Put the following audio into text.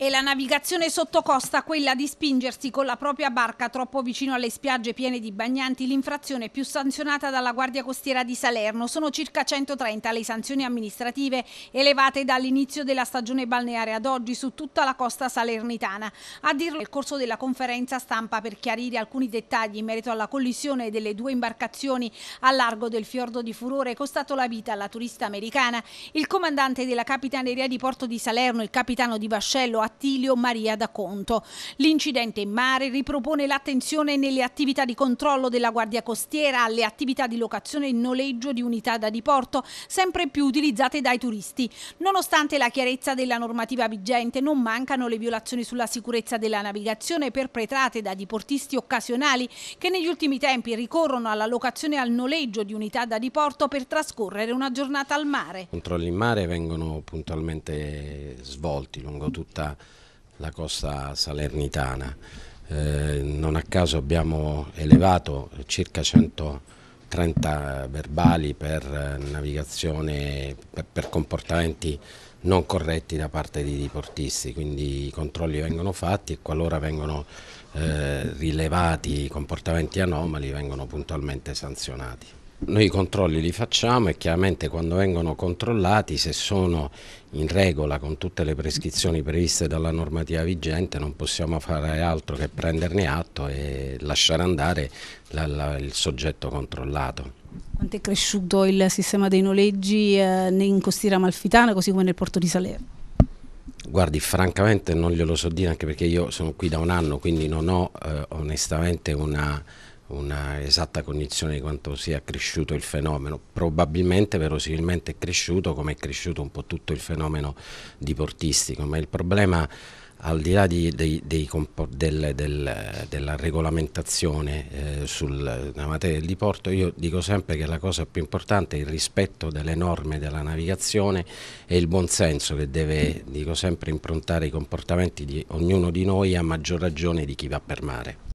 E la navigazione sottocosta, quella di spingersi con la propria barca troppo vicino alle spiagge piene di bagnanti, l'infrazione più sanzionata dalla Guardia Costiera di Salerno. Sono circa 130 le sanzioni amministrative elevate dall'inizio della stagione balneare ad oggi su tutta la costa salernitana. A dirlo nel corso della conferenza stampa per chiarire alcuni dettagli in merito alla collisione delle due imbarcazioni a largo del fiordo di Furore costato la vita alla turista americana, il comandante della Capitaneria di Porto di Salerno, il capitano di Vascello, Attilio Maria da Conto. L'incidente in mare ripropone l'attenzione nelle attività di controllo della Guardia Costiera alle attività di locazione e noleggio di unità da diporto sempre più utilizzate dai turisti. Nonostante la chiarezza della normativa vigente non mancano le violazioni sulla sicurezza della navigazione perpetrate da diportisti occasionali che negli ultimi tempi ricorrono alla locazione e al noleggio di unità da diporto per trascorrere una giornata al mare. I controlli in mare vengono puntualmente svolti lungo tutta la costa salernitana. Eh, non a caso abbiamo elevato circa 130 verbali per navigazione, per, per comportamenti non corretti da parte dei diportisti, quindi i controlli vengono fatti e qualora vengono eh, rilevati comportamenti anomali vengono puntualmente sanzionati. Noi i controlli li facciamo e chiaramente quando vengono controllati se sono in regola con tutte le prescrizioni previste dalla normativa vigente non possiamo fare altro che prenderne atto e lasciare andare la, la, il soggetto controllato. Quanto è cresciuto il sistema dei noleggi eh, in costiera amalfitana così come nel porto di Salerno? Guardi, francamente non glielo so dire anche perché io sono qui da un anno, quindi non ho eh, onestamente una una esatta cognizione di quanto sia cresciuto il fenomeno, probabilmente verosimilmente è cresciuto come è cresciuto un po' tutto il fenomeno diportistico, ma il problema al di là di, dei, dei del, del, della regolamentazione eh, sulla materia del diporto, io dico sempre che la cosa più importante è il rispetto delle norme della navigazione e il buonsenso che deve, dico sempre, improntare i comportamenti di ognuno di noi a maggior ragione di chi va per mare.